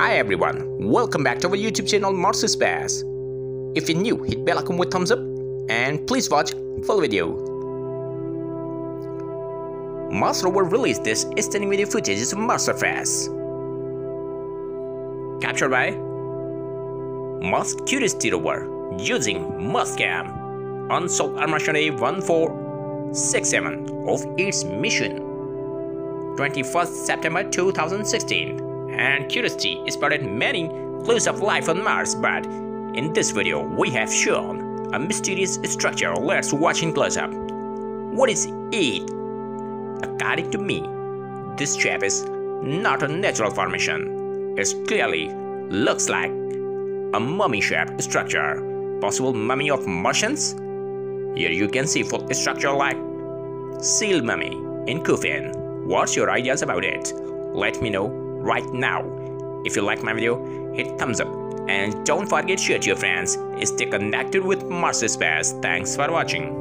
Hi everyone, welcome back to our YouTube channel Mars Space. If you're new, hit bell icon with thumbs up and please watch full video. Mars rover released this stunning video footage of Mars surface. Captured by Mars Curiosity rover using Cam on Solar Mission A1467 of its mission. 21st September 2016 and Curiosity spotted many clues of life on Mars but in this video we have shown a mysterious structure let's watch in close-up. What is it? According to me, this shape is not a natural formation. It clearly looks like a mummy-shaped structure, possible mummy of Martians? Here you can see full structure like seal mummy in coffin. What's your ideas about it? Let me know right now. If you like my video, hit thumbs up and don't forget to share to your friends. Stay connected with Mars Space. Thanks for watching.